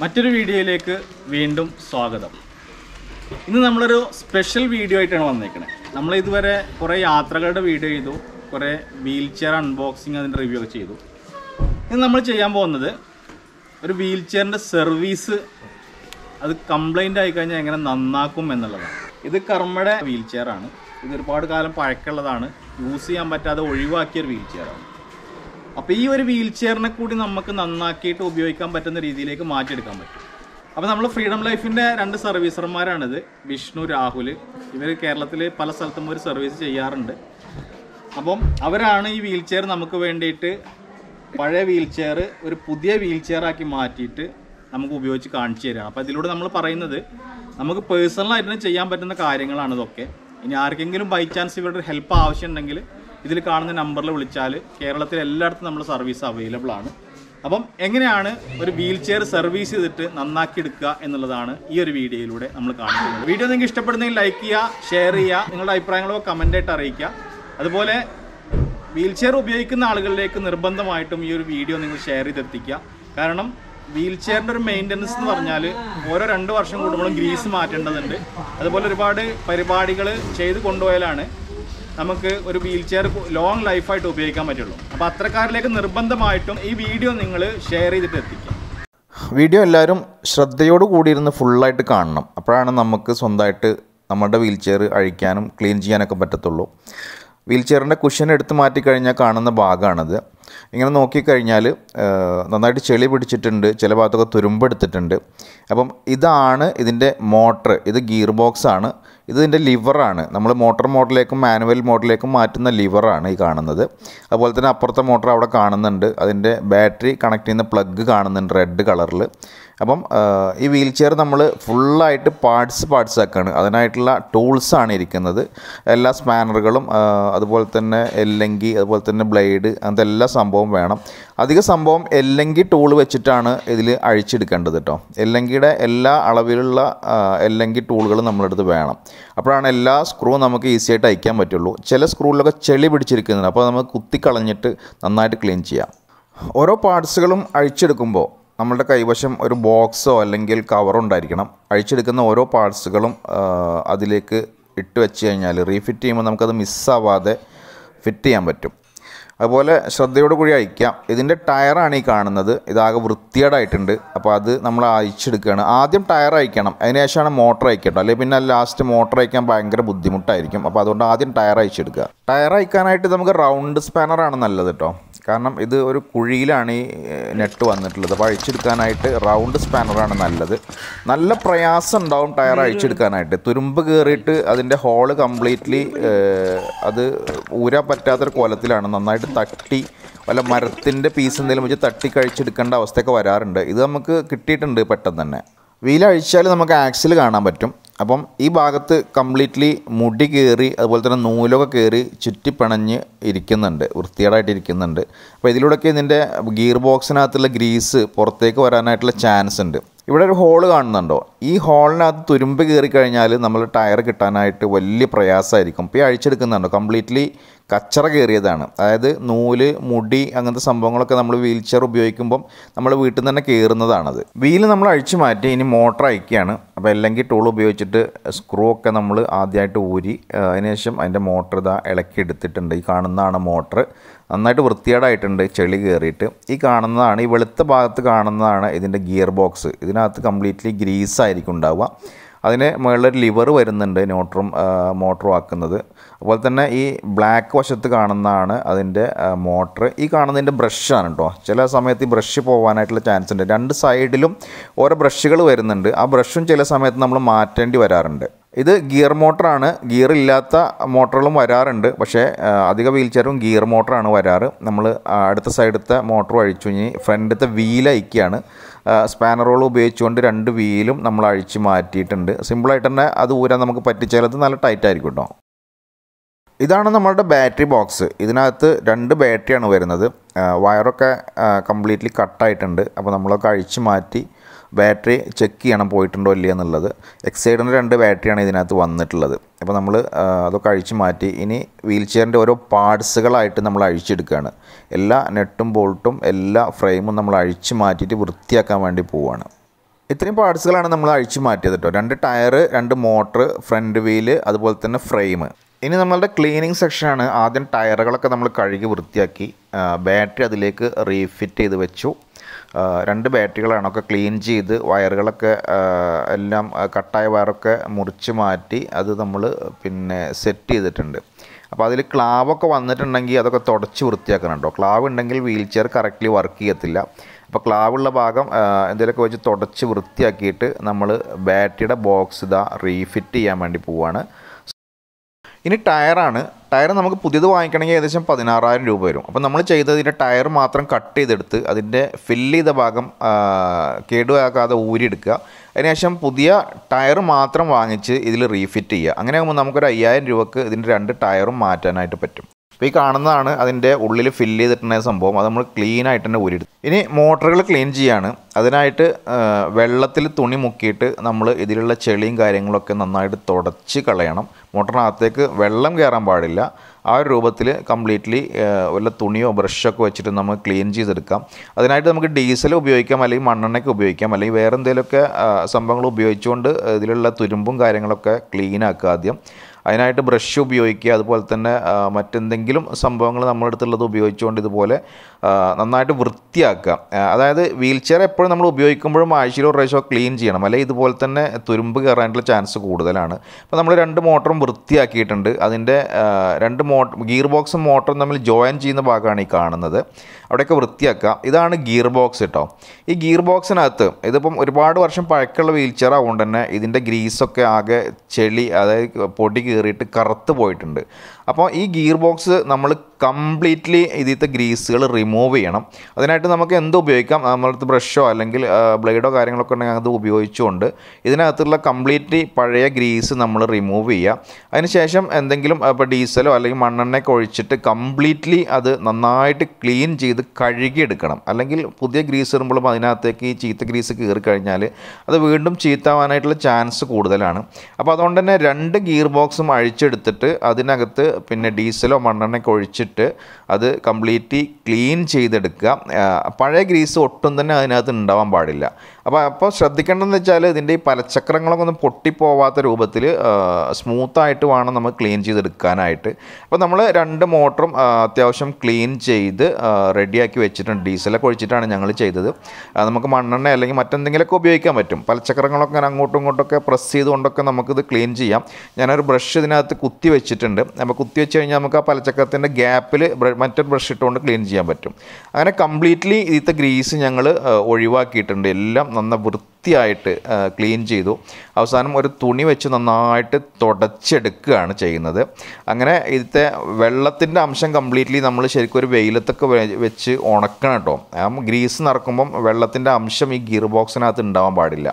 മറ്റൊരു വീഡിയോയിലേക്ക് വീണ്ടും സ്വാഗതം. ഇന്ന് നമ്മളൊരു സ്പെഷ്യൽ വീഡിയോ ആയിട്ടാണ് വന്നേക്കുന്നത് നമ്മൾ ഇതുവരെ കുറേ യാത്രകളുടെ വീഡിയോ ചെയ്തു കുറേ വീൽ ചെയർ അൺബോക്സിങ് അതിന്റെ റിവ്യൂ ഒക്കെ ചെയ്തു. ഇന്ന് നമ്മൾ ചെയ്യാൻ പോകുന്നത് ഒരു വീൽ ചെയറിന്റെ സർവീസ് അത് കംപ്ലൈന്റ് ആയിക്കഴിഞ്ഞാൽ എങ്ങനെ നന്നാക്കും എന്നുള്ളതാണ്. ഇത് കർമ്മയുടെ വീൽ ചെയറാണ് ഇത് ഒരുപാട് കാലം പഴക്കമുള്ളതാണ്. യൂസ് ചെയ്യാൻ പറ്റാതെ ഒഴിവാക്കിയ ഒരു വീൽ ചെയറാണ് അപ്പോൾ ഈ ഒരു വീൽ ചെയറിനെ കൂടി നമുക്ക് നന്നാക്കിയിട്ട് ഉപയോഗിക്കാൻ പറ്റുന്ന രീതിയിലേക്ക് മാറ്റിയെടുക്കാൻ പറ്റും. അപ്പോൾ നമ്മൾ ഫ്രീഡം ലൈഫിന്റെ രണ്ട് സർവീസർമാരാണിത് വിഷ്ണു രാഹുൽ. ഇവർ കേരളത്തിൽ പല സ്ഥലത്തും ഒരു സർവീസ് ചെയ്യാറുണ്ട്. അപ്പം അവരാണ് ഈ വീൽ ചെയർ നമുക്ക് വേണ്ടിയിട്ട് പഴയ വീൽ ചെയർ ഒരു പുതിയ വീൽ ചെയറാക്കി മാറ്റിയിട്ട് നമുക്ക് ഉപയോഗിച്ച് കാണിച്ചു തരാം അപ്പോൾ ഇതിലൂടെ നമ്മൾ പറയുന്നത് നമുക്ക് പേഴ്സണലായിട്ട് ചെയ്യാൻ പറ്റുന്ന കാര്യങ്ങളാണ് ഇതൊക്കെ. ഇനി ആർക്കെങ്കിലും ബൈ ചാൻസ് ഇവരുടെ ഹെൽപ്പ് ആവശ്യമുണ്ടെങ്കിൽ ഇതിൽ കാണുന്ന നമ്പറിൽ വിളിച്ചാൽ കേരളത്തിൽ എല്ലായിടത്തും നമ്മൾ സർവീസ് അവൈലബിൾ ആണ്. അപ്പം എങ്ങനെയാണ് ഒരു വീൽ ചെയർ സർവീസ് ചെയ്തിട്ട് നന്നാക്കി എടുക്കുക എന്നുള്ളതാണ് ഈ ഒരു വീഡിയോയിലൂടെ നമ്മൾ കാണിക്കുന്നത്. വീഡിയോ നിങ്ങൾക്ക് ഇഷ്ടപ്പെടുന്നെങ്കിൽ ലൈക്ക് ചെയ്യുക ഷെയർ ചെയ്യുക നിങ്ങളുടെ അഭിപ്രായങ്ങളോ കമന്റായിട്ട് അറിയിക്കുക. അതുപോലെ വീൽ ചെയർ ഉപയോഗിക്കുന്ന ആളുകളിലേക്ക് നിർബന്ധമായിട്ടും ഈ ഒരു വീഡിയോ നിങ്ങൾ ഷെയർ ചെയ്തെത്തിക്കുക. കാരണം വീൽ ചെയറിന്റെ ഒരു മെയിന്റനൻസ് എന്ന് പറഞ്ഞാൽ ഓരോ രണ്ട് വർഷം കൂടുമ്പോഴും ഗ്രീസ് മാറ്റേണ്ടതുണ്ട്. അതുപോലെ ഒരുപാട് പരിപാടികൾ ചെയ്ത് കൊണ്ടുപോയാലാണ്. നമുക്ക് ഒരു വീൽ ചെയർ ലോങ് ലൈഫായിട്ട് ഉപയോഗിക്കാൻ പറ്റുള്ളൂ. അപ്പോൾ അത്രക്കാരിലേക്ക് നിർബന്ധമായിട്ടും ഈ വീഡിയോ നിങ്ങൾ ഷെയർ ചെയ്തിട്ട് എത്തിക്കുക. വീഡിയോ എല്ലാവരും ശ്രദ്ധയോട് കൂടിയിരുന്ന് ഫുള്ളായിട്ട് കാണണം. അപ്പോഴാണ് നമുക്ക് സ്വന്തമായിട്ട് നമ്മുടെ വീൽ ചെയർ അഴിക്കാനും ക്ലീൻ ചെയ്യാനൊക്കെ പറ്റത്തുള്ളൂ. വീൽ ചെയറിന്റെ കുഷൻ എടുത്ത് മാറ്റിക്കഴിഞ്ഞാൽ കാണുന്ന ഭാഗമാണത്. ഇങ്ങനെ നോക്കിക്കഴിഞ്ഞാൽ നന്നായിട്ട് ചെളി പിടിച്ചിട്ടുണ്ട് ചില ഭാഗത്തൊക്കെ തുരുമ്പെടുത്തിട്ടുണ്ട്. അപ്പം ഇതാണ് ഇതിന്റെ മോട്ടർ ഇത് ഗിയർ ബോക്സാണ് ഇതിന്റെ ലിവറാണ്. നമ്മൾ മോട്ടോർ മോഡലിലേക്കും മാനുവൽ മോഡലിലേക്കും മാറ്റുന്ന ലിവറാണ് ഈ കാണുന്നത്. അതുപോലെ തന്നെ അപ്പുറത്തെ മോട്ടർ അവിടെ കാണുന്നുണ്ട്. അതിന്റെ ബാറ്ററി കണക്ട് ചെയ്യുന്ന പ്ലഗ് കാണുന്നുണ്ട് റെഡ് കളറിൽ. അപ്പം ഈ വീൽ ചെയർ നമ്മൾ ഫുള്ളായിട്ട് പാർട്സ് പാർട്സ് ആക്കാണ്. അതിനായിട്ടുള്ള ടൂൾസാണ് ഇരിക്കുന്നത്. എല്ലാ സ്പാനറുകളും അതുപോലെ തന്നെ എല്ലെങ്കി അതുപോലെ തന്നെ ബ്ലേഡ് അങ്ങനത്തെ എല്ലാ സംഭവവും വേണം. അധിക സംഭവം എല്ലങ്കി ടൂൾ വെച്ചിട്ടാണ് ഇതിൽ അഴിച്ചെടുക്കേണ്ടത് കേട്ടോ എല്ലങ്കിയുടെ എല്ലാ അളവിലുള്ള എല്ലെങ്കി ടൂളുകളും നമ്മളെടുത്ത് വേണം. അപ്പോഴാണ് എല്ലാ സ്ക്രൂ നമുക്ക് ഈസി ആയിട്ട് അയക്കാൻ പറ്റുള്ളൂ. ചില സ്ക്രൂവിലൊക്കെ ചെളി പിടിച്ചിരിക്കുന്നുണ്ട്. അപ്പോൾ നമുക്ക് കുത്തിക്കളഞ്ഞിട്ട് നന്നായിട്ട് ക്ലീൻ ചെയ്യാം. ഓരോ പാർട്സുകളും അഴിച്ചെടുക്കുമ്പോൾ നമ്മളുടെ കൈവശം ഒരു ബോക്സോ അല്ലെങ്കിൽ കവറോ ഉണ്ടായിരിക്കണം. അഴിച്ചെടുക്കുന്ന ഓരോ പാർട്സുകളും അതിലേക്ക് ഇട്ട് വെച്ച് കഴിഞ്ഞാൽ റീഫിറ്റ് ചെയ്യുമ്പോൾ നമുക്കത് മിസ്സാവാതെ ഫിറ്റ് ചെയ്യാൻ പറ്റും. അതുപോലെ ശ്രദ്ധയോട് കൂടി അഴിക്കാം ഇതിന്റെ ടയറാണ് ഈ കാണുന്നത്. ഇതാകെ വൃത്തികേടായിട്ടുണ്ട്. അപ്പോൾ അത് നമ്മൾ അയച്ചെടുക്കുകയാണ് ആദ്യം ടയർ അയക്കണം. അതിനുശേഷമാണ് മോട്ടർ അയക്കേണ്ടത്. അല്ലെങ്കിൽ പിന്നെ ലാസ്റ്റ് മോട്ടർ അയക്കാൻ ഭയങ്കര ബുദ്ധിമുട്ടായിരിക്കും. അപ്പോൾ അതുകൊണ്ട് ആദ്യം ടയർ അയച്ചെടുക്കുക. ടയർ അയക്കാനായിട്ട് നമുക്ക് റൗണ്ട് സ്പാനറാണ് നല്ലത് കേട്ടോ കാരണം ഇത് ഒരു കുഴിയിലാണ് ഈ നെറ്റ് വന്നിട്ടുള്ളത്. അപ്പോൾ അഴിച്ചെടുക്കാനായിട്ട് റൗണ്ട് സ്പാനറാണ് നല്ലത്. നല്ല പ്രയാസം ഉണ്ടാവും ടയർ അഴിച്ചെടുക്കാനായിട്ട്. തുരുമ്പ് കയറിയിട്ട് അതിന്റെ ഹോൾ കംപ്ലീറ്റ്ലി അത് ഊരാൻ പറ്റാത്തൊരു കോലത്തിലാണ്. നന്നായിട്ട് തട്ടി വല്ല മരത്തിന്റെ പീസ് എന്തെങ്കിലും വെച്ച് തട്ടി കഴിച്ചെടുക്കേണ്ട അവസ്ഥയൊക്കെ വരാറുണ്ട്. ഇത് നമുക്ക് കിട്ടിയിട്ടുണ്ട് പെട്ടെന്ന് തന്നെ. വീലഴിച്ചാൽ നമുക്ക് ആക്സിൽ കാണാൻ പറ്റും. അപ്പം ഈ ഭാഗത്ത് കംപ്ലീറ്റ്ലി മുടി കയറി അതുപോലെ തന്നെ നൂലൊക്കെ കയറി ചുറ്റിപ്പിണഞ്ഞ് ഇരിക്കുന്നുണ്ട് വൃത്തികേടായിട്ട് ഇരിക്കുന്നുണ്ട്. അപ്പോൾ ഇതിലൂടെയൊക്കെ ഇതിന്റെ ഗിയർ ബോക്സിനകത്തുള്ള ഗ്രീസ് പുറത്തേക്ക് വരാനായിട്ടുള്ള ചാൻസ് ഉണ്ട്. ഇവിടെ ഒരു ഹോൾ കാണുന്നുണ്ടോ? ഈ ഹോളിനകത്ത് തുരുമ്പ് കയറി കഴിഞ്ഞാൽ നമ്മൾ ടയർ കിട്ടാനായിട്ട് വലിയ പ്രയാസമായിരിക്കും. ഇപ്പോൾ ഈ അഴിച്ചെടുക്കുന്നുണ്ടോ? കംപ്ലീറ്റ്ലി കച്ചറ കയറിയതാണ്. അതായത് നൂൽ മുടി അങ്ങനത്തെ സംഭവങ്ങളൊക്കെ നമ്മൾ വീൽ ചെയർ ഉപയോഗിക്കുമ്പം നമ്മൾ വീട്ടിൽ നിന്ന് തന്നെ കയറുന്നതാണത്. വീൽ നമ്മൾ അഴിച്ചു മാറ്റി ഇനി മോട്ടർ അയക്കുകയാണ്. അപ്പോൾ അല്ലെങ്കിൽ ടൂൾ ഉപയോഗിച്ചിട്ട് സ്ക്രൂ ഒക്കെ നമ്മൾ ആദ്യമായിട്ട് ഊരി അതിനുശേഷം അതിന്റെ മോട്ടർ ഇതാ ഇളക്കി എടുത്തിട്ടുണ്ട്. ഈ കാണുന്നതാണ് മോട്ടർ. നന്നായിട്ട് വൃത്തികേടായിട്ടുണ്ട് ചെളി കയറിയിട്ട്. ഈ കാണുന്നതാണ് ഈ വെളുത്ത ഭാഗത്ത് കാണുന്നതാണ് ഇതിന്റെ ഗിയർ ബോക്സ്. ഇതിനകത്ത് കംപ്ലീറ്റ്ലി ഗ്രീസ് ആയിരിക്കും ഉണ്ടാവുക. അതിന് മുകളിലൊരു ലിവർ വരുന്നുണ്ട് നോട്ടറും മോട്ടറും ആക്കുന്നത്. അതുപോലെ തന്നെ ഈ ബ്ലാക്ക് വശത്ത് കാണുന്നതാണ് അതിന്റെ മോട്ടർ ഈ കാണുന്നതിന്റെ ബ്രഷാണ് കേട്ടോ. ചില സമയത്ത് ഈ ബ്രഷ് പോകാനായിട്ടുള്ള ചാൻസ് ഉണ്ട്. രണ്ട് സൈഡിലും ഓരോ ബ്രഷുകൾ വരുന്നുണ്ട്. ആ ബ്രഷും ചില സമയത്ത് നമ്മൾ മാറ്റേണ്ടി വരാറുണ്ട്. ഇത് ഗിയർ മോട്ടറാണ്. ഗിയർ ഇല്ലാത്ത മോട്ടറുകളും വരാറുണ്ട്. പക്ഷേ അധിക വീൽ ചെയറും ഗിയർ മോട്ടറാണ് വരാറ്. നമ്മൾ അടുത്ത സൈഡത്തെ മോട്ടർ അഴിച്ചു കഴിഞ്ഞ് ഫ്രണ്ടത്തെ വീൽ സ്പാനറോൾ ഉപയോഗിച്ചുകൊണ്ട് രണ്ട് വീലും നമ്മൾ അഴിച്ച് മാറ്റിയിട്ടുണ്ട്. സിമ്പിളായിട്ട് തന്നെ അത് ഊരാൻ നമുക്ക് പറ്റിച്ചാലത് നല്ല ടൈറ്റ് ആയിരിക്കും കേട്ടോ ഇതാണ് നമ്മളുടെ ബാറ്ററി ബോക്സ് ഇതിനകത്ത് രണ്ട് ബാറ്ററിയാണ് വരുന്നത്. വയറൊക്കെ കംപ്ലീറ്റ്ലി കട്ടായിട്ടുണ്ട് അപ്പോൾ നമ്മളൊക്കെ അഴിച്ച് മാറ്റി ബാറ്ററി ചെക്ക് ചെയ്യണം പോയിട്ടുണ്ടോ ഇല്ലയോ എന്നുള്ളത്. എക്സൈഡിന്റെ രണ്ട് ബാറ്ററിയാണ് ഇതിനകത്ത് വന്നിട്ടുള്ളത്. അപ്പോൾ നമ്മൾ അതൊക്കെ അഴിച്ചു മാറ്റി ഇനി വീൽ ചെയറിന്റെ ഓരോ പാർട്സുകളായിട്ട് നമ്മൾ അഴിച്ചെടുക്കുകയാണ്. എല്ലാ നെട്ടും ബോൾട്ടും എല്ലാ ഫ്രെയിമും നമ്മൾ അഴിച്ചു മാറ്റിയിട്ട് വൃത്തിയാക്കാൻ വേണ്ടി പോവുകയാണ്. ഇത്രയും പാർട്സുകളാണ് നമ്മൾ അഴിച്ചു മാറ്റിയത് കേട്ടോ രണ്ട് ടയർ രണ്ട് മോട്ടർ ഫ്രണ്ട് വീൽ അതുപോലെ തന്നെ ഫ്രെയിം. ഇനി നമ്മളുടെ ക്ലീനിങ് സെക്ഷനാണ് ആദ്യം ടയറുകളൊക്കെ നമ്മൾ കഴുകി വൃത്തിയാക്കി ബാറ്ററി അതിലേക്ക് റീഫിറ്റ് ചെയ്ത് വെച്ചു. രണ്ട് ബാറ്ററികളാണ്. ഒക്കെ ക്ലീൻ ചെയ്ത് വയറുകളൊക്കെ എല്ലാം കട്ടായ വയറൊക്കെ മുറിച്ച് മാറ്റി അത് നമ്മൾ പിന്നെ സെറ്റ് ചെയ്തിട്ടുണ്ട്. അപ്പോൾ അതിൽ ക്ലാവൊക്കെ വന്നിട്ടുണ്ടെങ്കിൽ അതൊക്കെ തുടച്ച് വൃത്തിയാക്കണം ക്ലാവ് ഉണ്ടെങ്കിൽ വീൽ ചെയർ കറക്റ്റ്ലി വർക്ക് ചെയ്യത്തില്ല. അപ്പോൾ ക്ലാവുള്ള ഭാഗം എന്തെങ്കിലുമൊക്കെ വെച്ച് തുടച്ച് വൃത്തിയാക്കിയിട്ട് നമ്മൾ ബാറ്ററിയുടെ ബോക്സ് ഇതാ റീഫിറ്റ് ചെയ്യാൻ വേണ്ടി പോവുകയാണ് ഇനി ടയറാണ്. ടയർ നമുക്ക് പുതിയത് വാങ്ങിക്കണമെങ്കിൽ ഏകദേശം പതിനാറായിരം രൂപ വരും. അപ്പോൾ നമ്മൾ ചെയ്തത് ഇതിന്റെ ടയർ മാത്രം കട്ട് ചെയ്തെടുത്ത് അതിന്റെ ഫില്ല് ചെയ്ത ഭാഗം കേടുവാക്കാതെ ഊരിയെടുക്കുക. അതിനുശേഷം പുതിയ ടയർ മാത്രം വാങ്ങിച്ച് ഇതിൽ റീഫിറ്റ് ചെയ്യുക. അങ്ങനെ ആകുമ്പോൾ നമുക്കൊരു അയ്യായിരം രൂപക്ക് ഇതിന്റെ രണ്ട് ടയറും മാറ്റാനായിട്ട് പറ്റും. അപ്പോൾ ഈ കാണുന്നതാണ് അതിന്റെ ഉള്ളിൽ ഫില്ല് ചെയ്തിട്ടുണ്ടായ സംഭവം. അത് നമ്മൾ ക്ലീൻ ആയിട്ട് തന്നെ ഊരിടും ഇനി മോട്ടറുകൾ ക്ലീൻ ചെയ്യാണ്. അതിനായിട്ട് വെള്ളത്തിൽ തുണി മുക്കിയിട്ട് നമ്മൾ ഇതിലുള്ള ചെളിയും കാര്യങ്ങളൊക്കെ നന്നായിട്ട് തുടച്ച് കളയണം. മോട്ടറിനകത്തേക്ക് വെള്ളം കയറാൻ പാടില്ല. ആ ഒരു രൂപത്തിൽ കംപ്ലീറ്റ്ലി വല്ല തുണിയോ ബ്രഷൊക്കെ വെച്ചിട്ട് നമ്മൾ ക്ലീൻ ചെയ്തെടുക്കാം. അതിനായിട്ട് നമുക്ക് ഡീസൽ ഉപയോഗിക്കാം അല്ലെങ്കിൽ മണ്ണെണ്ണയ്ക്ക് ഉപയോഗിക്കാം അല്ലെങ്കിൽ വേറെ എന്തെങ്കിലുമൊക്കെ സംഭവങ്ങൾ ഉപയോഗിച്ചുകൊണ്ട് ഇതിലുള്ള തുരുമ്പും കാര്യങ്ങളൊക്കെ ക്ലീൻ ആക്കുക ആദ്യം. അതിനായിട്ട് ബ്രഷ് ഉപയോഗിക്കുക. അതുപോലെ തന്നെ മറ്റെന്തെങ്കിലും സംഭവങ്ങൾ നമ്മുടെ അടുത്തുള്ളത് ഉപയോഗിച്ചുകൊണ്ട് ഇതുപോലെ നന്നായിട്ട് വൃത്തിയാക്കുക. അതായത് വീൽ ചെയർ എപ്പോഴും നമ്മൾ ഉപയോഗിക്കുമ്പോഴും ആഴ്ചയിൽ ഒരു പ്രാവശ്യം ക്ലീൻ ചെയ്യണം. അല്ലെങ്കിൽ ഇതുപോലെ തന്നെ തുരുമ്പ് കയറാനുള്ള ചാൻസ് കൂടുതലാണ്. അപ്പോൾ നമ്മൾ രണ്ട് മോട്ടറും വൃത്തിയാക്കിയിട്ടുണ്ട്. അതിന്റെ രണ്ട് മോ ഗിയർ ബോക്സും മോട്ടറും തമ്മിൽ ജോയിൻ ചെയ്യുന്ന ഭാഗമാണ് ഈ കാണുന്നത്. അവിടെയൊക്കെ വൃത്തിയാക്കുക. ഇതാണ് ഗിയർ ബോക്സ് കേട്ടോ. ഈ ഗിയർ ബോക്സിനകത്ത് ഇതിപ്പം ഒരുപാട് വർഷം പഴക്കമുള്ള വീൽ ചെയർ ആവുകൊണ്ട് തന്നെ ഇതിന്റെ ഗ്രീസൊക്കെ ആകെ ചെളി അതായത് പൊടി കയറിയിട്ട് കറുത്ത് പോയിട്ടുണ്ട്. അപ്പോൾ ഈ ഗിയർ ബോക്സ് നമ്മൾ കംപ്ലീറ്റ്ലി ഇതിലത്തെ ഗ്രീസുകൾ റിമൂവ് ചെയ്യണം. അതിനായിട്ട് നമുക്ക് എന്ത് ഉപയോഗിക്കാം? നമ്മളടുത്ത് ബ്രഷോ അല്ലെങ്കിൽ ബ്ലേഡോ കാര്യങ്ങളൊക്കെ ഉണ്ടെങ്കിൽ അത് ഉപയോഗിച്ചുകൊണ്ട് ഇതിനകത്തുള്ള കംപ്ലീറ്റ്ലി പഴയ ഗ്രീസ് നമ്മൾ റിമൂവ് ചെയ്യുക അതിനുശേഷം എന്തെങ്കിലും ഇപ്പോൾ ഡീസലോ അല്ലെങ്കിൽ മണ്ണെണ്ണയൊക്കെ ഒഴിച്ചിട്ട് കംപ്ലീറ്റ്ലി അത് നന്നായിട്ട് ക്ലീൻ ചെയ്ത് കഴുകിയെടുക്കണം. അല്ലെങ്കിൽ പുതിയ ഗ്രീസ് ഇടുമ്പോഴും അതിനകത്തേക്ക് ഈ ചീത്ത ഗ്രീസ് കയറി കഴിഞ്ഞാൽ അത് വീണ്ടും ചീത്താവാനായിട്ടുള്ള ചാൻസ് കൂടുതലാണ്. അപ്പോൾ അതുകൊണ്ട് തന്നെ രണ്ട് ഗിയർ ബോക്സും അഴിച്ചെടുത്തിട്ട് അതിനകത്ത് പിന്നെ ഡീസലോ മണ്ണെണ്ണയൊക്കെ ഒഴിച്ചിട്ട് അത് കംപ്ലീറ്റ്ലി ക്ലീൻ ചെയ്തെടുക്കുക. പഴയ ഗ്രീസ് ഒട്ടും തന്നെ അതിനകത്ത് ഉണ്ടാവാൻ പാടില്ല. അപ്പോൾ അപ്പോൾ ശ്രദ്ധിക്കേണ്ടതെന്ന് വെച്ചാൽ ഇതിന്റെ ഈ പലചക്രങ്ങളൊക്കെ ഒന്നും പൊട്ടിപ്പോവാത്ത രൂപത്തിൽ സ്മൂത്തായിട്ട് വേണം നമ്മൾ ക്ലീൻ ചെയ്തെടുക്കാനായിട്ട്. അപ്പോൾ നമ്മൾ രണ്ട് മോട്ടറും അത്യാവശ്യം ക്ലീൻ ചെയ്ത് റെഡിയാക്കി വെച്ചിട്ടുണ്ട്. ഡീസലൊക്കെ ഒഴിച്ചിട്ടാണ് ഞങ്ങൾ ചെയ്തത്. നമുക്ക് മണ്ണെണ്ണ അല്ലെങ്കിൽ മറ്റെന്തെങ്കിലുമൊക്കെ ഉപയോഗിക്കാൻ പറ്റും. പലചക്രങ്ങളൊക്കെ ഞാൻ അങ്ങോട്ടും ഇങ്ങോട്ടൊക്കെ പ്രസ് ചെയ്തുകൊണ്ടൊക്കെ നമുക്കിത് ക്ലീൻ ചെയ്യാം. ഞാനൊരു ബ്രഷ് ഇതിനകത്ത് കുത്തി വെച്ചിട്ടുണ്ട്. അപ്പോൾ കുത്തി വെച്ച് കഴിഞ്ഞാൽ നമുക്ക് ആ പലചക്രത്തിന്റെ ഗ്യാപ്പിൽ മറ്റൊരു ബ്രഷ് ഇട്ടുകൊണ്ട് ക്ലീൻ ചെയ്യാൻ പറ്റും. അങ്ങനെ കംപ്ലീറ്റ്ലി ഇതിത്തെ ഗ്രീസ് ഞങ്ങൾ ഒഴിവാക്കിയിട്ടുണ്ട്. എല്ലാം നന്ന വൃത്തിയായിട്ട് ക്ലീൻ ചെയ്തു. അവസാനം ഒരു തുണി വെച്ച് നന്നായിട്ട് തുടച്ചെടുക്കുകയാണ് ചെയ്യുന്നത്. അങ്ങനെ ഇതിലത്തെ വെള്ളത്തിന്റെ അംശം കംപ്ലീറ്റ്ലി നമ്മൾ ശരിക്കും ഒരു വെയിലത്തൊക്കെ വെച്ച് ഉണക്കണം കേട്ടോ. ഗ്രീസ് നിറക്കുമ്പം വെള്ളത്തിന്റെ അംശം ഈ ഗിയർ ബോക്സിനകത്ത് ഉണ്ടാവാൻ പാടില്ല.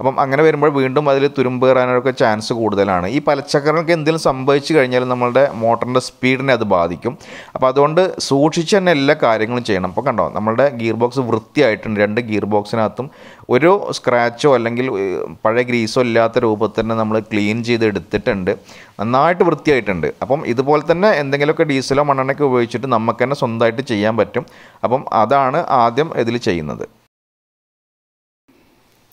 അപ്പം അങ്ങനെ വരുമ്പോൾ വീണ്ടും അതിൽ തുരുമ്പ് കയറാനൊക്കെ ചാൻസ് കൂടുതലാണ്. ഈ പലച്ചക്കറികൾക്ക് എന്തെങ്കിലും സംഭവിച്ചു കഴിഞ്ഞാൽ നമ്മളുടെ മോട്ടറിന്റെ സ്പീഡിനെ അത് ബാധിക്കും. അപ്പോൾ അതുകൊണ്ട് സൂക്ഷിച്ച് തന്നെ എല്ലാ കാര്യങ്ങളും ചെയ്യണം. അപ്പോൾ കണ്ടോ നമ്മുടെ ഗിയർ ബോക്സ് വൃത്തിയായിട്ടുണ്ട്. രണ്ട് ഗിയർ ബോക്സിനകത്തും ഒരു സ്ക്രാച്ചോ അല്ലെങ്കിൽ പഴയ ഗ്രീസോ ഇല്ലാത്ത രൂപത്തിൽ തന്നെ നമ്മൾ ക്ലീൻ ചെയ്ത് എടുത്തിട്ടുണ്ട്. നന്നായിട്ട് വൃത്തിയായിട്ടുണ്ട്. അപ്പം ഇതുപോലെ തന്നെ എന്തെങ്കിലുമൊക്കെ ഡീസലോ മണ്ണെണ്ണയൊക്കെ ഉപയോഗിച്ചിട്ട് നമുക്ക് തന്നെ സ്വന്തമായിട്ട് ചെയ്യാൻ പറ്റും. അപ്പം അതാണ് ആദ്യം ഇതിൽ ചെയ്യുന്നത്.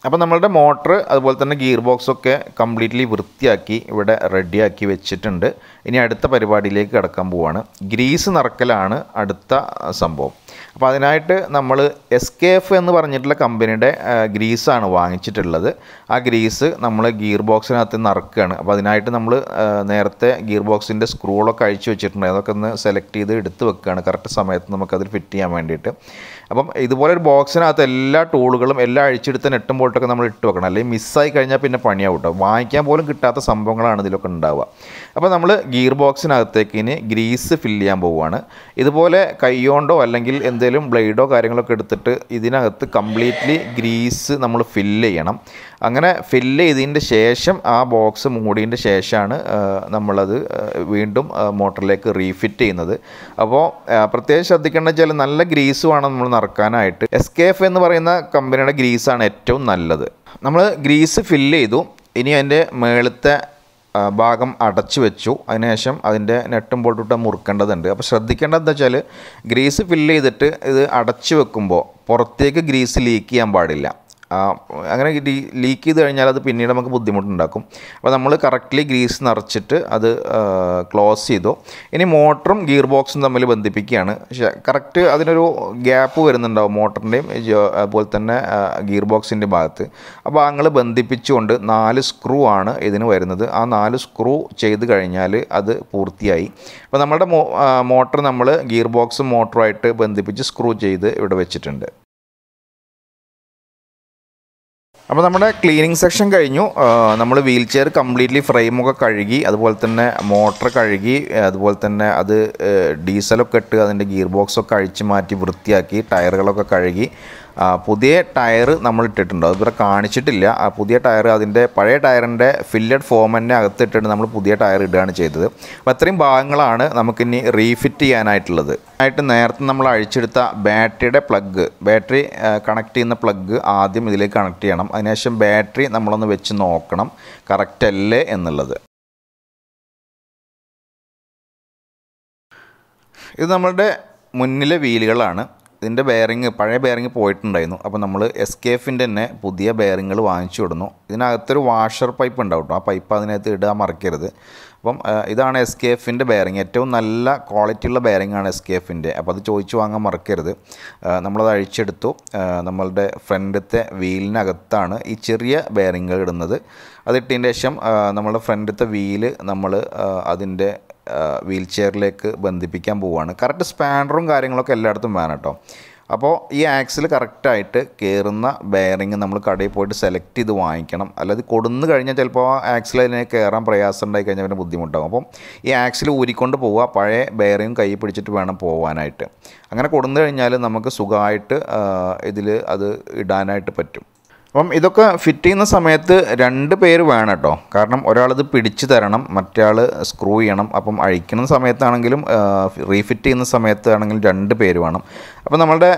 അപ്പോൾ നമ്മളുടെ മോട്ടർ അതുപോലെ തന്നെ ഗിയർ ബോക്സൊക്കെ കംപ്ലീറ്റ്ലി വൃത്തിയാക്കി ഇവിടെ റെഡിയാക്കി വെച്ചിട്ടുണ്ട്. ഇനി അടുത്ത പരിപാടിയിലേക്ക് കിടക്കാൻ പോവാണ്. ഗ്രീസ് നിറക്കലാണ് അടുത്ത സംഭവം. അപ്പോൾ അതിനായിട്ട് നമ്മൾ എസ് കെ എഫ് എന്ന് പറഞ്ഞിട്ടുള്ള കമ്പനിയുടെ ഗ്രീസാണ് വാങ്ങിച്ചിട്ടുള്ളത്. ആ ഗ്രീസ് നമ്മൾ ഗിയർ ബോക്സിനകത്ത് നിറക്കുകയാണ് അപ്പോൾ അതിനായിട്ട് നമ്മൾ നേരത്തെ ഗിയർ ബോക്സിന്റെ സ്ക്രൂളൊക്കെ അഴിച്ചു വെച്ചിട്ടുണ്ട്. അതൊക്കെ ഒന്ന് സെലക്ട് ചെയ്ത് എടുത്ത് വെക്കുകയാണ്. കറക്റ്റ് സമയത്ത് നമുക്കതിൽ ഫിറ്റ് ചെയ്യാൻ വേണ്ടിയിട്ട്. അപ്പം ഇതുപോലെ ഒരു ബോക്സിനകത്ത് എല്ലാ ടൂളുകളും എല്ലാം അഴിച്ചെടുത്ത് നെട്ടും ബോൾട്ടൊക്കെ നമ്മൾ ഇട്ട് വെക്കണം. അല്ലെങ്കിൽ മിസ്സായി കഴിഞ്ഞാൽ പിന്നെ പണിയാവും കേട്ടോ വാങ്ങിക്കാൻ പോലും കിട്ടാത്ത സംഭവങ്ങളാണ് ഇതിലൊക്കെ ഉണ്ടാവുക. അപ്പോൾ നമ്മൾ ഗിയർ ബോക്സിനകത്തേക്ക് ഇനി ഗ്രീസ് ഫില്ല് ചെയ്യാൻ പോവുകയാണ്. ഇതുപോലെ കൈയോണ്ടോ അല്ലെങ്കിൽ എന്തെങ്കിലും ബ്ലേഡോ കാര്യങ്ങളൊക്കെ എടുത്തിട്ട് ഇതിനകത്ത് കംപ്ലീറ്റ്ലി ഗ്രീസ് നമ്മൾ ഫില്ല് ചെയ്യണം. അങ്ങനെ ഫില്ല് ചെയ്തതിന്റെ ശേഷം ആ ബോക്സ് മൂടിയതിന്റെ ശേഷമാണ് നമ്മളത് വീണ്ടും മോട്ടറിലേക്ക് റീഫിറ്റ് ചെയ്യുന്നത്. അപ്പോൾ പ്രത്യേകം ശ്രദ്ധിക്കേണ്ട വെച്ചാൽ നല്ല ഗ്രീസ് വേണം നമ്മൾ നിറക്കാനായിട്ട്. എസ് കെ എഫ് എന്ന് പറയുന്ന കമ്പനിയുടെ ഗ്രീസാണ് ഏറ്റവും നല്ലത്. നമ്മൾ ഗ്രീസ് ഫില്ല് ചെയ്തു. ഇനി അതിന്റെ മേളത്തെ ഭാഗം അടച്ചു വെച്ചു. അതിനുശേഷം അതിന്റെ നെട്ടും ബോൾട്ടും മുറുക്കേണ്ടതുണ്ട്. അപ്പോൾ ശ്രദ്ധിക്കേണ്ടത് എന്താ വെച്ചാൽ ഗ്രീസ് ഫില്ല് ചെയ്തിട്ട് ഇത് അടച്ചു വെക്കുമ്പോൾ പുറത്തേക്ക് ഗ്രീസ് ലീക്ക് ചെയ്യാൻ പാടില്ല. അങ്ങനെ ലീക്ക് ചെയ്ത് കഴിഞ്ഞാൽ അത് പിന്നീട് നമുക്ക് ബുദ്ധിമുട്ടുണ്ടാക്കും. അപ്പോൾ നമ്മൾ കറക്റ്റ്ലി ഗ്രീസ് നിറച്ചിട്ട് അത് ക്ലോസ് ചെയ്തു. ഇനി മോട്ടറും ഗിയർ ബോക്സും തമ്മിൽ ബന്ധിപ്പിക്കുകയാണ്. കറക്റ്റ് അതിനൊരു ഗ്യാപ്പ് വരുന്നുണ്ടാവും മോട്ടറിന്റെയും അതുപോലെ തന്നെ ഗിയർ ബോക്സിന്റെ ഭാഗത്ത്. അപ്പോൾ അങ്ങൾ ബന്ധിപ്പിച്ചുകൊണ്ട് നാല് സ്ക്രൂ ആണ് ഇതിന് വരുന്നത്. ആ നാല് സ്ക്രൂ ചെയ്ത് കഴിഞ്ഞാൽ അത് പൂർത്തിയായി. അപ്പോൾ നമ്മുടെ മോട്ടർ നമ്മൾ ഗിയർ ബോക്സും മോട്ടറുമായിട്ട് ബന്ധിപ്പിച്ച് സ്ക്രൂ ചെയ്ത് ഇവിടെ വെച്ചിട്ടുണ്ട്. അപ്പോൾ നമ്മുടെ ക്ലീനിങ് സെക്ഷൻ കഴിഞ്ഞു. നമ്മൾ വീൽ ചെയർ കംപ്ലീറ്റ്ലി ഫ്രെയിമൊക്കെ കഴുകി അതുപോലെ തന്നെ മോട്ടർ കഴുകി അതുപോലെ തന്നെ അത് ഡീസലൊക്കെ ഇട്ട് അതിന്റെ ഗിയർ ബോക്സൊക്കെ അഴിച്ച് മാറ്റി വൃത്തിയാക്കി ടയറുകളൊക്കെ കഴുകി. പുതിയ ടയർ നമ്മൾ ഇട്ടിട്ടുണ്ട് അത് ഇവിടെ കാണിച്ചിട്ടില്ല. ആ പുതിയ ടയർ അതിന്റെ പഴയ ടയറിന്റെ ഫില്ലഡ് ഫോം തന്നെ അകത്തിട്ടിട്ട് നമ്മൾ പുതിയ ടയർ ഇടുകയാണ് ചെയ്തത്. അപ്പോൾ അത്രയും ഭാഗങ്ങളാണ് നമുക്കിനി റീഫിറ്റ് ചെയ്യാനായിട്ടുള്ളത്. ആയിട്ട് നേരത്തെ നമ്മൾ അഴിച്ചെടുത്ത ബാറ്ററിയുടെ പ്ലഗ് ബാറ്ററി കണക്ട് ചെയ്യുന്ന പ്ലഗ് ആദ്യം ഇതിലേക്ക് കണക്ട് ചെയ്യണം. അതിനുശേഷം ബാറ്ററി നമ്മളൊന്ന് വെച്ച് നോക്കണം. കറക്റ്റ് അല്ലേ എന്നുള്ളത്. ഇത് നമ്മളുടെ മുന്നിലെ വീലുകളാണ്. ഇതിന്റെ ബെയറിങ് പഴയ ബെയറിങ് പോയിട്ടുണ്ടായിരുന്നു. അപ്പോൾ നമ്മൾ എസ് കെ എഫിന്റെ തന്നെ പുതിയ ബെയറിങ്ങൾ വാങ്ങിച്ചു വിടുന്നു ഇതിനകത്തൊരു വാഷർ പൈപ്പ് ഉണ്ടാവും ആ പൈപ്പ് അതിനകത്ത് ഇടാൻ മറക്കരുത്. അപ്പം ഇതാണ് എസ് കെ എഫിന്റെ ബെയറിങ് ഏറ്റവും നല്ല ക്വാളിറ്റി ബെയറിംഗ് ആണ് എസ് കെ എഫിന്റെ അപ്പോൾ അത് ചോദിച്ചു വാങ്ങാൻ മറക്കരുത്. നമ്മളത് അഴിച്ചെടുത്തു. നമ്മളുടെ ഫ്രണ്ടത്തെ വീലിനകത്താണ് ഈ ചെറിയ ബെയറിങ്ങുകൾ ഇടുന്നത്. അതിട്ടതിന് ശേഷം നമ്മളുടെ ഫ്രണ്ടത്തെ വീൽ നമ്മൾ അതിന്റെ വീൽ ചെയറിലേക്ക് ബന്ധിപ്പിക്കാൻ പോവുകയാണ്. കറക്റ്റ് സ്പാനറും കാര്യങ്ങളൊക്കെ എല്ലായിടത്തും വേണം കേട്ടോ. അപ്പോൾ ഈ ആക്സിൽ കറക്റ്റായിട്ട് കയറുന്ന ബെയറിങ് നമ്മൾ കടയിൽ പോയിട്ട് സെലക്ട് ചെയ്ത് വാങ്ങിക്കണം. അല്ലാതെ കൊടുന്നു കഴിഞ്ഞാൽ ചിലപ്പോൾ ആ ആക്സിൽ അതിനെ കയറാൻ പ്രയാസം ഉണ്ടായി കഴിഞ്ഞാൽ പിന്നെ ബുദ്ധിമുട്ടാകും. അപ്പം ഈ ആക്സിൽ ഊരിക്കൊണ്ട് പോവുക പഴയ ബെയറിങ് കൈ പിടിച്ചിട്ട് വേണം പോകാനായിട്ട് അങ്ങനെ കൊടുന്നു കഴിഞ്ഞാൽ നമുക്ക് സുഖമായിട്ട് ഇതിൽ അത് ഇടാനായിട്ട് പറ്റും. അപ്പം ഇതൊക്കെ ഫിറ്റ് ചെയ്യുന്ന സമയത്ത് രണ്ട് പേര് വേണം കേട്ടോ. കാരണം ഒരാളിത് പിടിച്ചു തരണം മറ്റേ സ്ക്രൂ ചെയ്യണം. അപ്പം അഴിക്കുന്ന സമയത്താണെങ്കിലും റീഫിറ്റ് ചെയ്യുന്ന സമയത്താണെങ്കിലും രണ്ട് പേര് വേണം. അപ്പോൾ നമ്മളുടെ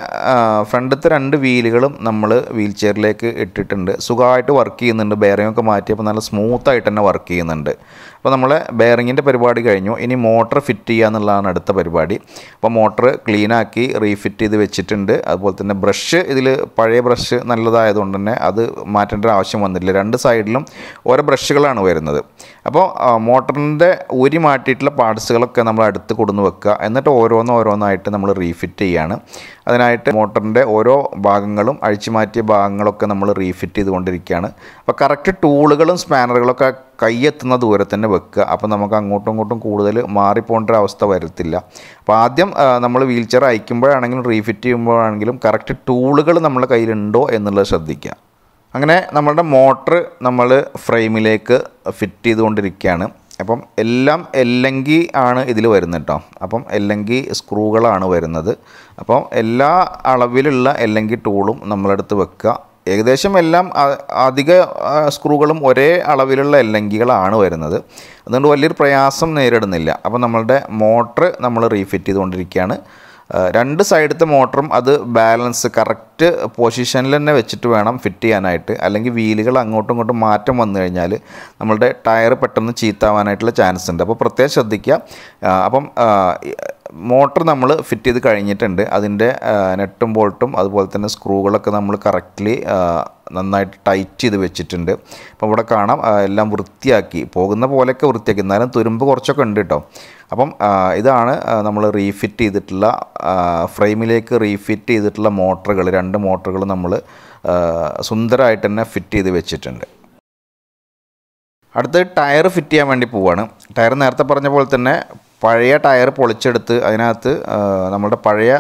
ഫ്രണ്ടത്തെ രണ്ട് വീലുകളും നമ്മൾ വീൽ ചെയറിലേക്ക് ഇട്ടിട്ടുണ്ട്. സുഖമായിട്ട് വർക്ക് ചെയ്യുന്നുണ്ട്. ബെയറിംഗ് ഒക്കെ മാറ്റിയപ്പോൾ നല്ല സ്മൂത്തായിട്ട് തന്നെ വർക്ക് ചെയ്യുന്നുണ്ട്. അപ്പോൾ നമ്മൾ ബെയറിങ്ങിന്റെ പരിപാടി കഴിഞ്ഞു. ഇനി മോട്ടർ ഫിറ്റ് ചെയ്യുക എന്നുള്ളതാണ് അടുത്ത പരിപാടി. അപ്പോൾ മോട്ടർ ക്ലീനാക്കി റീഫിറ്റ് ചെയ്ത് വെച്ചിട്ടുണ്ട്. അതുപോലെ തന്നെ ബ്രഷ് ഇതിൽ പഴയ ബ്രഷ് നല്ലതായതുകൊണ്ട് തന്നെ അത് മാറ്റേണ്ട ആവശ്യം വന്നില്ല രണ്ട് സൈഡിലും ഓരോ ബ്രഷുകളാണ് വരുന്നത്. അപ്പോൾ മോട്ടറിന്റെ ഊരി മാറ്റിയിട്ടുള്ള പാർട്സുകളൊക്കെ നമ്മൾ അടുത്ത് കൊടുന്ന് വെക്കുക. എന്നിട്ട് ഓരോന്ന് ഓരോന്നായിട്ട് നമ്മൾ റീഫിറ്റ് ചെയ്യുകയാണ്. അതിനായിട്ട് മോട്ടറിന്റെ ഓരോ ഭാഗങ്ങളും അഴിച്ചു മാറ്റിയ ഭാഗങ്ങളൊക്കെ നമ്മൾ റീഫിറ്റ് ചെയ്തുകൊണ്ടിരിക്കുകയാണ്. അപ്പോൾ കറക്റ്റ് ടൂളുകളും സ്പാനറുകളൊക്കെ കൈയെത്തുന്ന ദൂരത്ത് തന്നെ വെക്കുക. അപ്പോൾ നമുക്ക് അങ്ങോട്ടും ഇങ്ങോട്ടും കൂടുതൽ മാറിപ്പോകേണ്ട അവസ്ഥ വരത്തില്ല. അപ്പോൾ ആദ്യം നമ്മൾ വീൽ ചെയർ അയക്കുമ്പോഴാണെങ്കിലും റീഫിറ്റ് ചെയ്യുമ്പോഴാണെങ്കിലും കറക്റ്റ് ടൂളുകൾ നമ്മുടെ കയ്യിലുണ്ടോ എന്നുള്ളത് ശ്രദ്ധിക്കുക. അങ്ങനെ നമ്മളുടെ മോട്ടർ നമ്മൾ ഫ്രെയിമിലേക്ക് ഫിറ്റ് ചെയ്തുകൊണ്ടിരിക്കുകയാണ്. അപ്പം എല്ലാം എല്ലങ്കി ആണ് ഇതിൽ വരുന്നത് കേട്ടോ അപ്പം എല്ലങ്കി സ്ക്രൂകളാണ് വരുന്നത്. അപ്പം എല്ലാ അളവിലുള്ള എല്ലങ്കി ടൂളും നമ്മളെടുത്ത് വെക്കുക. ഏകദേശം എല്ലാം അധിക സ്ക്രൂകളും ഒരേ അളവിലുള്ള എല്ലങ്കികളാണ് വരുന്നത്. അതുകൊണ്ട് വലിയൊരു പ്രയാസം നേരിടുന്നില്ല. അപ്പോൾ നമ്മളുടെ മോട്ടർ നമ്മൾ റീഫിറ്റ് ചെയ്തുകൊണ്ടിരിക്കുകയാണ്. രണ്ട് സൈഡത്തെ മോട്ടറും അത് ബാലൻസ് കറക്റ്റ് പൊസിഷനിൽ തന്നെ വെച്ചിട്ട് വേണം ഫിറ്റ് ചെയ്യാനായിട്ട്. അല്ലെങ്കിൽ വീലുകൾ അങ്ങോട്ടും ഇങ്ങോട്ടും മാറ്റം വന്നു കഴിഞ്ഞാൽ നമ്മളുടെ ടയർ പെട്ടെന്ന് ചീത്താവാനായിട്ടുള്ള ചാൻസ് ഉണ്ട് അപ്പോൾ പ്രത്യേകം ശ്രദ്ധിക്കുക. അപ്പം മോട്ടർ നമ്മൾ ഫിറ്റ് ചെയ്ത് കഴിഞ്ഞിട്ടുണ്ട്. അതിന്റെ നെട്ടും ബോൾട്ടും അതുപോലെ തന്നെ സ്ക്രൂകളൊക്കെ നമ്മൾ കറക്റ്റ്ലി നന്നായിട്ട് ടൈറ്റ് ചെയ്ത് വെച്ചിട്ടുണ്ട്. അപ്പോൾ ഇവിടെ കാണാം എല്ലാം വൃത്തിയാക്കി. പോകുന്ന പോലെയൊക്കെ വൃത്തിയാക്കി. എന്നാലും തുരുമ്പ് കുറച്ചൊക്കെ ഉണ്ട് കേട്ടോ. അപ്പം ഇതാണ് നമ്മൾ റീഫിറ്റ് ചെയ്തിട്ടുള്ള ഫ്രെയിമിലേക്ക് റീഫിറ്റ് ചെയ്തിട്ടുള്ള മോട്ടറുകൾ. രണ്ട് മോട്ടറുകൾ നമ്മൾ സുന്ദരമായിട്ട് തന്നെ ഫിറ്റ് ചെയ്ത് വെച്ചിട്ടുണ്ട്. അടുത്ത് ടയർ ഫിറ്റ് ചെയ്യാൻ വേണ്ടി പോവാണ്. ടയർ നേരത്തെ പറഞ്ഞ പോലെ തന്നെ പഴയ ടയർ പൊളിച്ചെടുത്ത് അതിനകത്ത് നമ്മുടെ പഴയ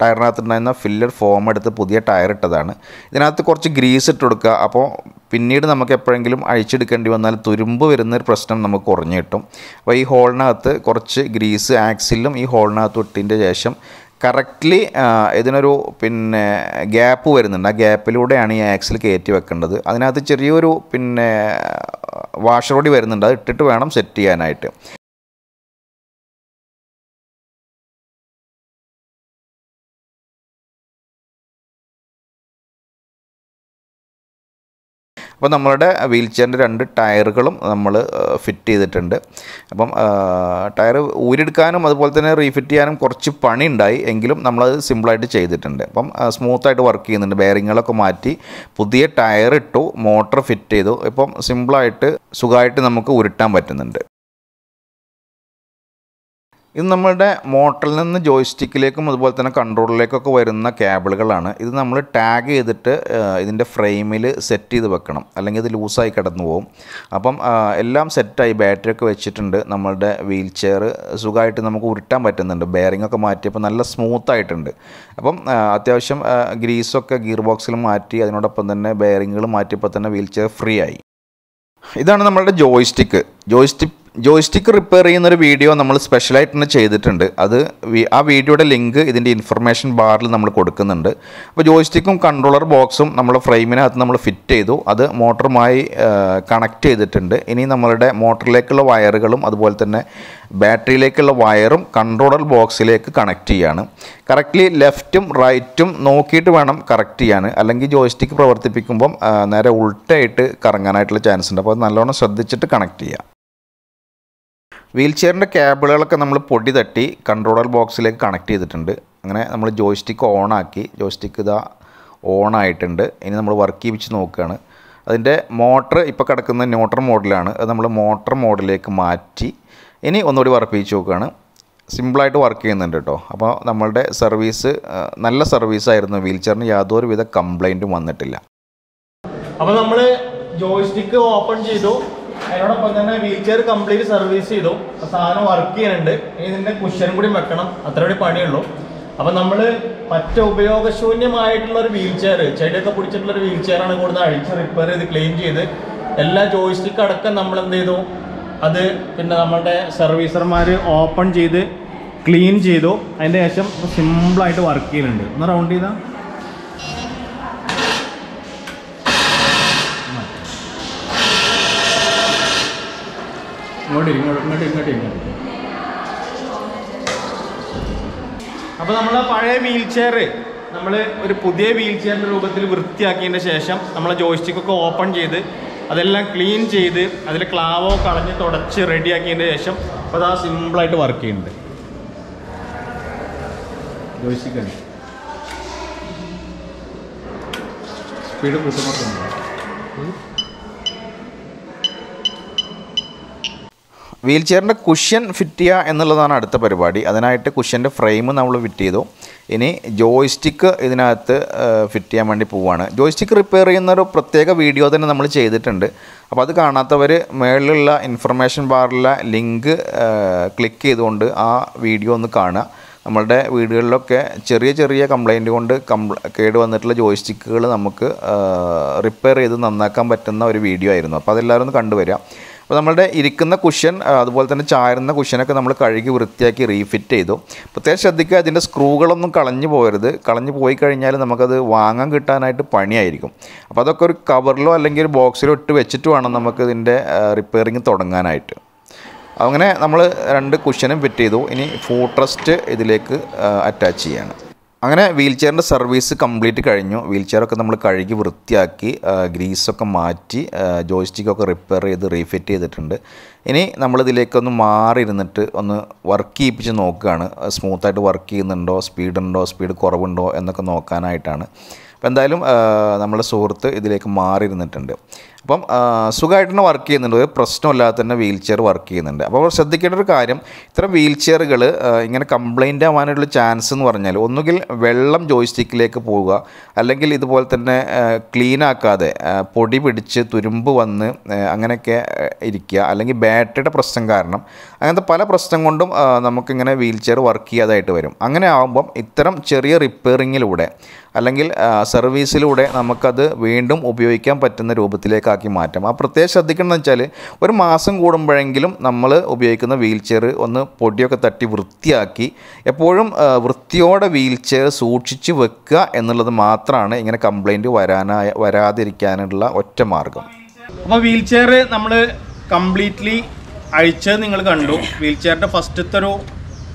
ടയറിനകത്ത് ഉണ്ടായിരുന്ന ഫില്ലർ ഫോം എടുത്ത് പുതിയ ടയർ ഇട്ടതാണ്. ഇതിനകത്ത് കുറച്ച് ഗ്രീസ് ഇട്ട് കൊടുക്കുക. അപ്പോൾ പിന്നീട് നമുക്ക് എപ്പോഴെങ്കിലും അഴിച്ചെടുക്കേണ്ടി വന്നാൽ തുരുമ്പ് വരുന്നൊരു പ്രശ്നം നമുക്ക് കുറഞ്ഞു കിട്ടും. അപ്പോൾ ഈ ഹോളിനകത്ത് കുറച്ച് ഗ്രീസ് ആക്സിലും ഈ ഹോളിനകത്ത് ഇട്ടതിന്റെ ശേഷം കറക്റ്റ്ലി ഇതിനൊരു പിന്നെ ഗ്യാപ്പ് വരുന്നുണ്ട്. ആ ഗ്യാപ്പിലൂടെയാണ് ഈ ആക്സിൽ കയറ്റി വെക്കേണ്ടത്. അതിനകത്ത് ചെറിയൊരു പിന്നെ വാഷറോടി വരുന്നുണ്ട്. അത് ഇട്ടിട്ട് വേണം സെറ്റ് ചെയ്യാനായിട്ട്. അപ്പോൾ നമ്മളുടെ വീൽ ചെയറിന്റെ രണ്ട് ടയറുകളും നമ്മൾ ഫിറ്റ് ചെയ്തിട്ടുണ്ട്. അപ്പം ടയർ ഊരെടുക്കാനും അതുപോലെ തന്നെ റീഫിറ്റ് ചെയ്യാനും കുറച്ച് പണി ഉണ്ടായി എങ്കിലും നമ്മളത് സിമ്പിളായിട്ട് ചെയ്തിട്ടുണ്ട്. അപ്പം സ്മൂത്തായിട്ട് വർക്ക് ചെയ്യുന്നുണ്ട്. ബെയറിങ്ങുകളൊക്കെ മാറ്റി പുതിയ ടയർ ഇട്ടു മോട്ടർ ഫിറ്റ് ചെയ്തു. ഇപ്പം സിമ്പിളായിട്ട് സുഖമായിട്ട് നമുക്ക് ഉരുട്ടാൻ പറ്റുന്നുണ്ട്. ഇത് നമ്മുടെ മോട്ടറിൽ നിന്ന് ജോയ്സ്റ്റിക്കിലേക്കും അതുപോലെ തന്നെ കൺട്രോളിലേക്കൊക്കെ വരുന്ന കേബിളുകളാണ്. ഇത് നമ്മൾ ടാഗ് ചെയ്തിട്ട് ഇതിന്റെ ഫ്രെയിമിൽ സെറ്റ് ചെയ്ത് വെക്കണം. അല്ലെങ്കിൽ ഇത് ലൂസായി കിടന്നു പോകും അപ്പം എല്ലാം സെറ്റായി. ബാറ്ററി ഒക്കെ വെച്ചിട്ടുണ്ട്. നമ്മളുടെ വീൽ ചെയർ സുഖമായിട്ട് നമുക്ക് ഉരുട്ടാൻ പറ്റുന്നുണ്ട്. ബെയറിംഗ് ഒക്കെ മാറ്റിയപ്പോൾ നല്ല സ്മൂത്ത് ആയിട്ടുണ്ട്. അപ്പം അത്യാവശ്യം ഗ്രീസൊക്കെ ഗിയർ ബോക്സിൽ മാറ്റി അതിനോടൊപ്പം തന്നെ ബെയറിങ്ങുകൾ മാറ്റിയപ്പോൾ തന്നെ വീൽ ചെയർ ഫ്രീ ആയി. ഇതാണ് നമ്മളുടെ ജോയ്സ്റ്റിക്ക്. ജോയ്സ്റ്റിക് ജോയ്സ്റ്റിക്ക് റിപ്പയർ ചെയ്യുന്ന ഒരു വീഡിയോ നമ്മൾ സ്പെഷ്യലായിട്ട് തന്നെ ചെയ്തിട്ടുണ്ട്. അത് ആ വീഡിയോയുടെ ലിങ്ക് ഇതിന്റെ ഇൻഫർമേഷൻ ബാറിൽ നമ്മൾ കൊടുക്കുന്നുണ്ട്. അപ്പോൾ ജോയിസ്റ്റിക്കും കൺട്രോളർ ബോക്സും നമ്മൾ ഫ്രെയിമിനകത്ത് നമ്മൾ ഫിറ്റ് ചെയ്തു. അത് മോട്ടറുമായി കണക്ട് ചെയ്തിട്ടുണ്ട്. ഇനി നമ്മളുടെ മോട്ടറിലേക്കുള്ള വയറുകളും അതുപോലെ തന്നെ ബാറ്ററിയിലേക്കുള്ള വയറും കൺട്രോളർ ബോക്സിലേക്ക് കണക്ട് ചെയ്യാണ്. കറക്റ്റ്ലി ലെഫ്റ്റും റൈറ്റും നോക്കിയിട്ട് വേണം കറക്റ്റ് ചെയ്യാൻ. അല്ലെങ്കിൽ ജോയിസ്റ്റിക്ക് പ്രവർത്തിപ്പിക്കുമ്പം നേരെ ഉൾട്ടായിട്ട് കറങ്ങാനായിട്ടുള്ള ചാൻസ് ഉണ്ട്. അപ്പോൾ നല്ലോണം ശ്രദ്ധിച്ചിട്ട് കണക്ട് ചെയ്യുക വീൽ ചെയറിന്റെ കേബിളുകളൊക്കെ നമ്മൾ പൊടി തട്ടി കൺട്രോളർ ബോക്സിലേക്ക് കണക്ട് ചെയ്തിട്ടുണ്ട്. അങ്ങനെ നമ്മൾ ജോയ്സ്റ്റിക്ക് ഓണാക്കി ജോയ്സ്റ്റിക്ക് ഇതാ ഓണായിട്ടുണ്ട് ഇനി നമ്മൾ വർക്ക് ചെയ്യിച്ച് നോക്കുകയാണ്. അതിന്റെ മോട്ടർ ഇപ്പോൾ കിടക്കുന്ന ന്യൂട്രൺ മോഡലാണ്. അത് നമ്മൾ മോട്ടർ മോഡലിലേക്ക് മാറ്റി ഇനി ഒന്നുകൂടി വർക്ക് ചെയ്യിച്ച് നോക്കുകയാണ്. സിമ്പിളായിട്ട് വർക്ക് ചെയ്യുന്നുണ്ട് കേട്ടോ. അപ്പോൾ നമ്മളുടെ സർവീസ് നല്ല സർവീസായിരുന്നു. വീൽ ചെയറിന് യാതൊരുവിധ കംപ്ലൈന്റും വന്നിട്ടില്ല. അപ്പോൾ നമ്മൾ ജോയ്സ്റ്റിക്ക് ഓപ്പൺ ചെയ്തു. അതിനോടൊപ്പം തന്നെ വീൽചെയർ കംപ്ലീറ്റ് സർവീസ് ചെയ്തു. സാധനം വർക്ക് ചെയ്യുന്നുണ്ട്. ഇനി ഇതിന്റെ കുഷൻ കൂടി വെക്കണം. അത്ര കൂടി പണിയുള്ളൂ. അപ്പൊ നമ്മൾ പറ്റ ഉപയോഗശൂന്യമായിട്ടുള്ള ഒരു വീൽ ചെയർ ചെടിയൊക്കെ പിടിച്ചിട്ടുള്ള ഒരു വീൽ ചെയർ ആണ് കൂടുതൽ അഴിച്ച് റിപ്പയർ ചെയ്ത് ക്ലീൻ ചെയ്ത്. എല്ലാ ജോയിസ്റ്റിക്ക് അടക്കം നമ്മൾ എന്ത് ചെയ്തു? അത് പിന്നെ നമ്മളുടെ സർവീസർമാർ ഓപ്പൺ ചെയ്ത് ക്ലീൻ ചെയ്തു. അതിന്റെ ശേഷം സിമ്പിളായിട്ട് വർക്ക് ചെയ്യുന്നുണ്ട് ഒന്ന് റൗണ്ട് ചെയ്താൽ ഇങ്ങോട്ട് ഇങ്ങോട്ട് ഇങ്ങോട്ട് ഇങ്ങോട്ട് അപ്പോൾ നമ്മൾ പഴയ വീൽ ചെയർ നമ്മൾ ഒരു പുതിയ വീൽ ചെയറിന്റെ രൂപത്തിൽ വൃത്തിയാക്കിയതിന്റെ ശേഷം നമ്മൾ ജോയിസ്റ്റിക് ഒക്കെ ഓപ്പൺ ചെയ്ത് അതെല്ലാം ക്ലീൻ ചെയ്ത് അതിൽ ക്ലാവോ കളഞ്ഞ് തുടച്ച് റെഡിയാക്കിയതിന്റെ ശേഷം അപ്പോൾ അത് ആ സിമ്പിളായിട്ട് വർക്ക് ചെയ്യുന്നുണ്ട്. ജോയിസ്റ്റിക് ആണ്. സ്പീഡ് കൂട്ടുന്നൊക്കെ വീൽ ചെയറിന്റെ കുഷ്യൻ ഫിറ്റ് ചെയ്യുക എന്നുള്ളതാണ് അടുത്ത പരിപാടി. അതിനായിട്ട് കുഷ്യന്റെ ഫ്രെയിം നമ്മൾ ഫിറ്റ് ചെയ്തു. ഇനി ജോയ്സ്റ്റിക്ക് ഇതിനകത്ത് ഫിറ്റ് ചെയ്യാൻ വേണ്ടി പോവുകയാണ് ജോയ്സ്റ്റിക്ക് റിപ്പയർ ചെയ്യുന്ന ഒരു പ്രത്യേക വീഡിയോ തന്നെ നമ്മൾ ചെയ്തിട്ടുണ്ട്. അപ്പോൾ അത് കാണാത്തവർ മേളിലുള്ള ഇൻഫർമേഷൻ ബാറിലെ ലിങ്ക് ക്ലിക്ക് ചെയ്തുകൊണ്ട് ആ വീഡിയോ ഒന്ന് കാണുക. നമ്മളുടെ വീടുകളിലൊക്കെ ചെറിയ ചെറിയ കംപ്ലൈന്റ് കൊണ്ട് കംപ്ല കേട് വന്നിട്ടുള്ള ജോയ്സ്റ്റിക്കുകൾ നമുക്ക് റിപ്പയർ ചെയ്ത് നന്നാക്കാൻ പറ്റുന്ന ഒരു വീഡിയോ ആയിരുന്നു. അപ്പോൾ അതെല്ലാവരും ഒന്ന് കണ്ടുവരിക. അപ്പോൾ നമ്മളുടെ ഇരിക്കുന്ന കുഷ്യൻ അതുപോലെ തന്നെ ചാരുന്ന കുഷ്യനൊക്കെ നമ്മൾ കഴുകി വൃത്തിയാക്കി റീഫിറ്റ് ചെയ്തു. പ്രത്യേകം ശ്രദ്ധിക്കുക അതിന്റെ സ്ക്രൂകളൊന്നും കളഞ്ഞു പോകരുത്. കളഞ്ഞു പോയി കഴിഞ്ഞാൽ നമുക്കത് വാങ്ങാൻ കിട്ടാനായിട്ട് പണിയായിരിക്കും. അപ്പോൾ അതൊക്കെ ഒരു കവറിലോ അല്ലെങ്കിൽ ഒരു ബോക്സിലോ ഇട്ട് വെച്ചിട്ട് വേണം നമുക്ക് ഇതിന്റെ റിപ്പയറിങ് തുടങ്ങാനായിട്ട്. അങ്ങനെ നമ്മൾ രണ്ട് കുഷ്യനും ഫിറ്റ് ചെയ്തു. ഇനി ഫൂട്രസ്റ്റ് ഇതിലേക്ക് അറ്റാച്ച് ചെയ്യാണ്. അങ്ങനെ വീൽ ചെയറിന്റെ സർവീസ് കംപ്ലീറ്റ് കഴിഞ്ഞു. വീൽ ചെയറൊക്കെ നമ്മൾ കഴുകി വൃത്തിയാക്കി ഗ്രീസൊക്കെ മാറ്റി ജോയിസ്റ്റിക്കൊക്കെ റിപ്പയർ ചെയ്ത് റീഫിറ്റ് ചെയ്തിട്ടുണ്ട്. ഇനി നമ്മളിതിലേക്കൊന്ന് മാറി ഇരുന്നിട്ട് ഒന്ന് വർക്ക് ചെയ്യിപ്പിച്ച് നോക്കുകയാണ്. സ്മൂത്തായിട്ട് വർക്ക് ചെയ്യുന്നുണ്ടോ സ്പീഡുണ്ടോ സ്പീഡ് കുറവുണ്ടോ എന്നൊക്കെ നോക്കാനായിട്ടാണ്. അപ്പോൾ എന്തായാലും നമ്മുടെ സുഹൃത്ത് ഇതിലേക്ക് മാറി ഇരുന്നിട്ടുണ്ട് അപ്പം സുഖമായിട്ട് തന്നെ വർക്ക് ചെയ്യുന്നുണ്ട്. ഒരു പ്രശ്നമില്ലാതെ തന്നെ വീൽ ചെയർ വർക്ക് ചെയ്യുന്നുണ്ട്. അപ്പോൾ ശ്രദ്ധിക്കേണ്ട ഒരു കാര്യം ഇത്തരം വീൽ ചെയറുകൾ ഇങ്ങനെ കംപ്ലൈന്റ് ആവാനുള്ള ചാൻസ് എന്ന് പറഞ്ഞാൽ ഒന്നുകിൽ വെള്ളം ജോയിസ്റ്റിക്കിലേക്ക് പോവുക അല്ലെങ്കിൽ ഇതുപോലെ തന്നെ ക്ലീൻ ആക്കാതെ പൊടി പിടിച്ച് തുരുമ്പ് വന്ന് അങ്ങനെയൊക്കെ ഇരിക്കുക. അല്ലെങ്കിൽ ബാറ്ററിയുടെ പ്രശ്നം കാരണം അങ്ങനത്തെ പല പ്രശ്നം കൊണ്ടും നമുക്കിങ്ങനെ വീൽ ചെയർ വർക്ക് ചെയ്യാതായിട്ട് വരും. അങ്ങനെ ആകുമ്പം ഇത്തരം ചെറിയ റിപ്പയറിങ്ങിലൂടെ അല്ലെങ്കിൽ സർവീസിലൂടെ നമുക്കത് വീണ്ടും ഉപയോഗിക്കാൻ പറ്റുന്ന രൂപത്തിലേക്കാക്കി മാറ്റാം. ആ പ്രത്യേകം ശ്രദ്ധിക്കണമെന്ന് വെച്ചാൽ ഒരു മാസം കൂടുമ്പോഴെങ്കിലും നമ്മൾ ഉപയോഗിക്കുന്ന വീൽ ചെയർ ഒന്ന് പൊടിയൊക്കെ തട്ടി വൃത്തിയാക്കി എപ്പോഴും വൃത്തിയോടെ വീൽ ചെയർ സൂക്ഷിച്ച് വെക്കുക എന്നുള്ളത് മാത്രമാണ് ഇങ്ങനെ കംപ്ലൈന്റ് വരാനായ വരാതിരിക്കാനുള്ള ഒറ്റ മാർഗം. അപ്പോൾ വീൽ ചെയർ നമ്മൾ കംപ്ലീറ്റ്ലി അഴിച്ചത് നിങ്ങൾ കണ്ടു. വീൽ ചെയറിന്റെ ഫസ്റ്റത്തെ ഒരു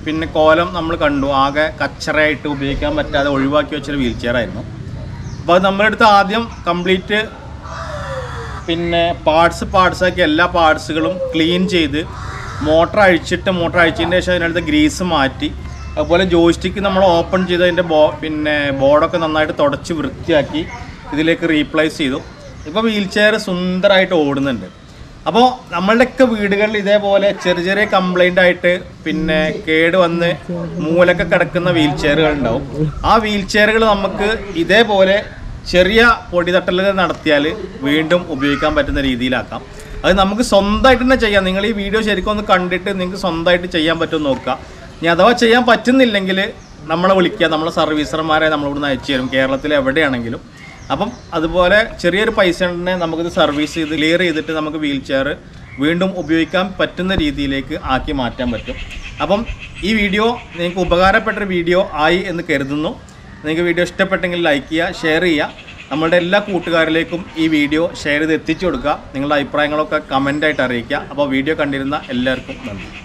പിന്നെ കോലം നമ്മൾ കണ്ടു. ആകെ കച്ചറയായിട്ട് ഉപയോഗിക്കാൻ പറ്റാതെ ഒഴിവാക്കി വെച്ചൊരു വീൽ ചെയർ ആയിരുന്നു അപ്പോൾ നമ്മുടെ ആദ്യം കംപ്ലീറ്റ് പിന്നെ പാർട്സ് പാർട്സാക്കി എല്ലാ പാർട്സുകളും ക്ലീൻ ചെയ്ത് മോട്ടർ അഴിച്ചിട്ട് മോട്ടർ അഴിച്ചതിന് ശേഷം അതിനടുത്ത് ഗ്രീസ് മാറ്റി. അതുപോലെ ജോയിസ്റ്റിക്ക് നമ്മൾ ഓപ്പൺ ചെയ്ത് അതിന്റെ ബോ പിന്നെ ബോർഡൊക്കെ നന്നായിട്ട് തുടച്ച് വൃത്തിയാക്കി ഇതിലേക്ക് റീപ്ലേസ് ചെയ്തു. ഇപ്പോൾ വീൽ ചെയർ സുന്ദരമായിട്ട് ഓടുന്നുണ്ട്. അപ്പോൾ നമ്മളുടെയൊക്കെ വീടുകളിൽ ഇതേപോലെ ചെറിയ ചെറിയ കംപ്ലൈന്റ് ആയിട്ട് പിന്നെ കേട് വന്ന് മൂലൊക്കെ കിടക്കുന്ന വീൽ ചെയറുകൾ ഉണ്ടാവും. ആ വീൽ ചെയറുകൾ നമുക്ക് ഇതേപോലെ ചെറിയ പൊടിതട്ടലുകൾ നടത്തിയാൽ വീണ്ടും ഉപയോഗിക്കാൻ പറ്റുന്ന രീതിയിലാക്കാം. അത് നമുക്ക് സ്വന്തമായിട്ട് തന്നെ ചെയ്യാം. നിങ്ങൾ ഈ വീഡിയോ ശരിക്കും ഒന്ന് കണ്ടിട്ട് നിങ്ങൾക്ക് സ്വന്തമായിട്ട് ചെയ്യാൻ പറ്റുമെന്ന് നോക്കുക. ഇനി അഥവാ ചെയ്യാൻ പറ്റുന്നില്ലെങ്കിൽ നമ്മളെ വിളിക്കുക. നമ്മളെ സർവീസർമാരെ നമ്മളിവിടുന്ന് അയച്ചു തരും. കേരളത്തിൽ എവിടെയാണെങ്കിലും. അപ്പം അതുപോലെ ചെറിയൊരു പൈസ തന്നെ നമുക്കിത് സർവീസ് ചെയ്ത് ക്ലിയർ ചെയ്തിട്ട് നമുക്ക് വീൽ ചെയർ വീണ്ടും ഉപയോഗിക്കാൻ പറ്റുന്ന രീതിയിലേക്ക് ആക്കി മാറ്റാൻ പറ്റും. അപ്പം ഈ വീഡിയോ നിങ്ങൾക്ക് ഉപകാരപ്പെട്ടൊരു വീഡിയോ ആയി എന്ന് കരുതുന്നു. നിങ്ങൾക്ക് വീഡിയോ ഇഷ്ടപ്പെട്ടെങ്കിൽ ലൈക്ക് ചെയ്യുക ഷെയർ ചെയ്യുക. നമ്മളുടെ എല്ലാ കൂട്ടുകാരിലേക്കും ഈ വീഡിയോ ഷെയർ ചെയ്ത് എത്തിച്ചു കൊടുക്കുക. നിങ്ങളുടെ അഭിപ്രായങ്ങളൊക്കെ കമന്റായിട്ട് അറിയിക്കുക. അപ്പോൾ വീഡിയോ കണ്ടിരുന്ന എല്ലാവർക്കും നന്ദി.